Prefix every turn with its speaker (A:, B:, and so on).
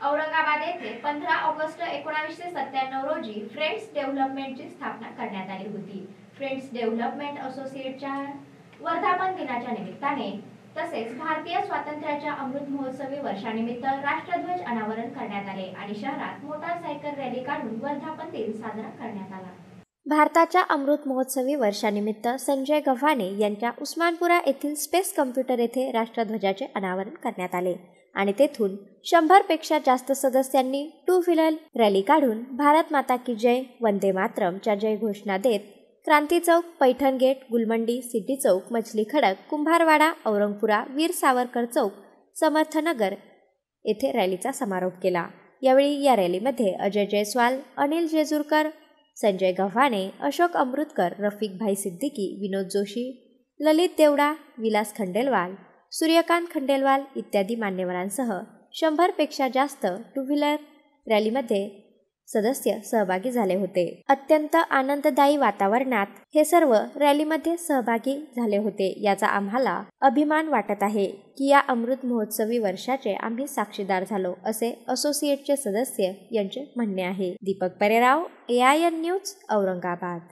A: औरंगाबाद येथे पंधरा ऑगस्ट एकोणावीसशे सत्त्याण्णव रोजी फ्रेंड्स डेव्हलपमेंटची स्थापना करण्यात आली होती. फ्रेंड्स डेव्हलपमेंट असोसिएटच्या वर्धापन दिनाच्या निमित्ताने तसेच भारतीय स्वातंत्र्याच्या अमृत महोत्सवी वर्षानिमित्त राष्ट्रध्वज अनावरण करण्यात आले आणि शहरात मोटारसायकल रॅली काढून वर्धापन दिन साजरा करण्यात आला.
B: भारताच्या अमृत महोत्सवी वर्षानिमित्त संजय गव्हाणे यांच्या उस्मानपुरा येथील स्पेस कम्प्युटर येथे राष्ट्रध्वजाचे अनावरण करण्यात आले. आणि तेथून शंभरपेक्षा जास्त सदस्यांनी टू व्हीलर रॅली काढून भारत माता की जय वंदे मातरमच्या जय घोषणा देत क्रांती चौक पैठण गेट गुलमंडी सिटी चौक मछली खडक कुंभारवाडा औरंगपुरा वीर सावरकर चौक समर्थनगर येथे रॅलीचा समारोप केला. यावेळी या रॅलीमध्ये अजय जयस्वाल अनिल जेजुरकर संजय गव्हाणे अशोक अमृतकर रफिकभाई सिद्दीकी विनोद जोशी ललित देवडा विलास खंडेलवाल सूर्यकांत खंडेलवाल इत्यादी मान्यवरांसह शंभरपेक्षा जास्त टू व्हीलर रॅलीमध्ये सदस्य सहभागी झाले होते. अत्यंत आनंददायी वातावरणात हे सर्व रॅलीमध्ये सहभागी झाले होते याचा आम्हाला अभिमान वाटत आहे की या अमृत महोत्सवी वर्षाचे आम्ही साक्षीदार झालो असे असोसिएटचे सदस्य यांचे म्हणणे आहे. Deepak Pererao A I N news Aurangabad.